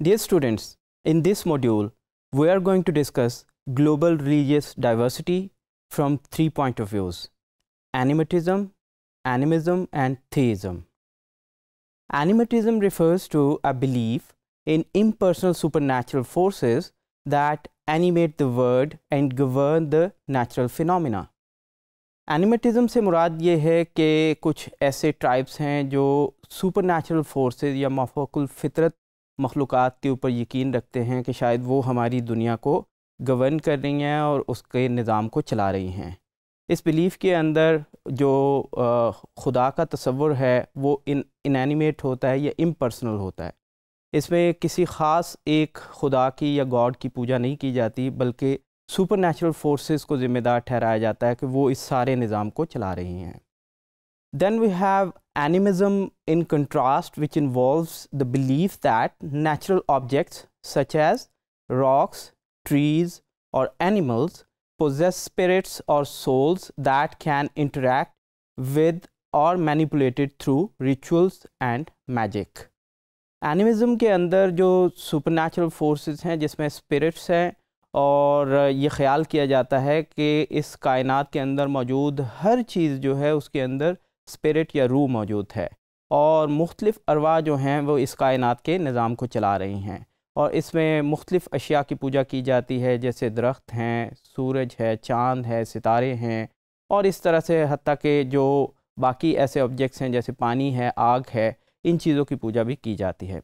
Dear students, in this module, we are going to discuss global religious diversity from three point of views, animatism, animism and theism. Animatism refers to a belief in impersonal supernatural forces that animate the world and govern the natural phenomena. एनिमेटिज़म से मुराद ये है कि कुछ ऐसे tribes हैं जो super natural forces या माफोकुल फितरत मखलूक़ के ऊपर यकीन रखते हैं कि शायद वो हमारी दुनिया को गवर्न कर रही हैं और उसके निज़ाम को चला रही हैं। इस बिलीफ के अंदर जो खुदा का तस्वुर है, वो इन इनएनिमेट होता है या इम्पर्सनल होता है। इसमें किसी ख़ास एक खुदा की या गॉड की पूजा नहीं की जाती, बल्कि सुपर नेचुरल फोर्सेस को ज़िम्मेदार ठहराया जाता है कि वो इस सारे निज़ाम को चला रही हैं। Then we have animism in contrast which involves the believe that natural objects such as rocks trees और animals possess spirits or souls that can interact with or manipulated through rituals and magic. Animism के अंदर जो super forces हैं, जिसमें spirits हैं, और ये ख्याल किया जाता है कि इस कायनात के अंदर मौजूद हर चीज़ जो है, उसके अंदर स्पिरिट या रूह मौजूद है और मुख्तलिफ़ अरवा जो हैं वो इस कायनात के निज़ाम को चला रही हैं और इसमें मुख्तलिफ़ अशिया की पूजा की जाती है, जैसे दरख्त हैं, सूरज है, चाँद है, सितारे हैं और इस तरह से हती के जो बाकी ऐसे ऑब्जेक्ट्स हैं, जैसे पानी है, आग है, इन चीज़ों की पूजा भी की जाती है।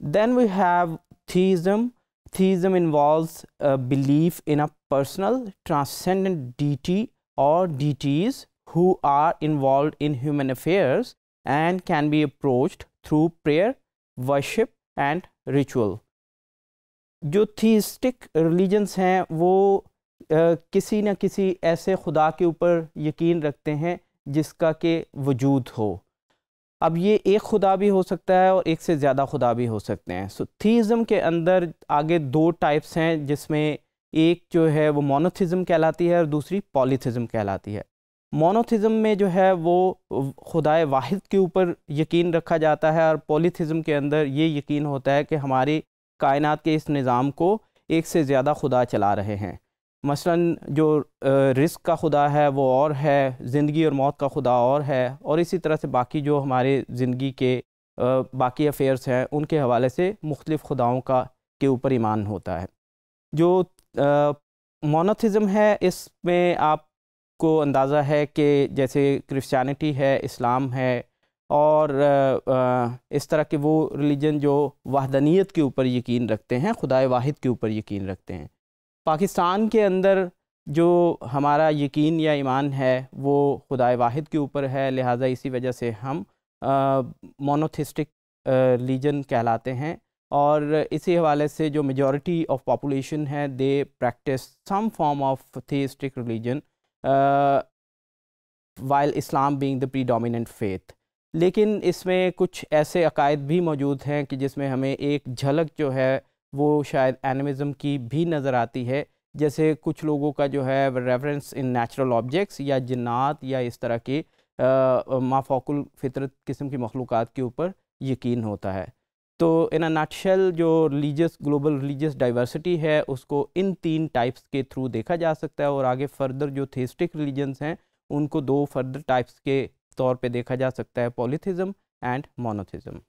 Then we have theism Theism involves a belief in a personal transcendent और deities who are involved in human affairs and can be approached through prayer, worship and ritual. जो थीस्टिक रिलीजन्स हैं वो आ, किसी न किसी ऐसे खुदा के ऊपर यकीन रखते हैं जिसका के वजूद हो। अब ये एक खुदा भी हो सकता है और एक से ज़्यादा खुदा भी हो सकते हैं। सो so, थीज़म के अंदर आगे दो टाइप्स हैं जिसमें एक जो है वो मोनोथिज़म कहलाती है और दूसरी पॉलीथिज़म कहलाती है। मोनोथिज़म में जो है वो खुदाए वाहिद के ऊपर यकीन रखा जाता है और पॉलीथिज़म के अंदर ये यकीन होता है कि हमारी कायनात के इस निज़ाम को एक से ज़्यादा खुदा चला रहे हैं। मसलन जो रिस्क का खुदा है वो और है, ज़िंदगी और मौत का खुदा और है और इसी तरह से बाकी जो हमारे ज़िंदगी के बाकी अफेयर्स हैं उनके हवाले से मुख्तलिफ़ खुदाओं का, के ऊपर ईमान होता है। जो मोनोथिज़म है इसमें आपको अंदाज़ा है कि जैसे क्रिश्चियनिटी है इस्लाम है और इस तरह के वो रिलीजन जो वाहदनीत के ऊपर यकीन रखते हैं, खुदाए वाहिद के ऊपर यकीन रखते हैं। पाकिस्तान के अंदर जो हमारा यकीन या ईमान है, वो खुदा वाहिद के ऊपर है, लिहाजा इसी वजह से हम मोनोथिस्टिक रिलीजन कहलाते हैं और इसी हवाले से जो मेजॉरिटी ऑफ़ पॉपुलेशन है they practice some form of theistic religion while Islam being the predominant faith लेकिन इसमें कुछ ऐसे अकायद भी मौजूद हैं कि जिसमें हमें एक झलक जो है, वो शायद एनिमिज़म की भी नज़र आती है। जैसे कुछ लोगों का जो है रेफरेंस इन नेचुरल ऑब्जेक्ट्स या जन्ात या इस तरह के माफोकुल फितरत किस्म की मखलूक़ के ऊपर यकीन होता है। तो इन अ नटशल जो रिलीजियस ग्लोबल रिलीजियस डाइवर्सिटी है, उसको इन तीन टाइप्स के थ्रू देखा जा सकता है और आगे फर्दर जो थेस्टिक रिलीजन्स हैं, उनको दो फर्दर टाइप्स के तौर पे देखा जा सकता है पॉलीथिज़म एंड मोनोथिज़म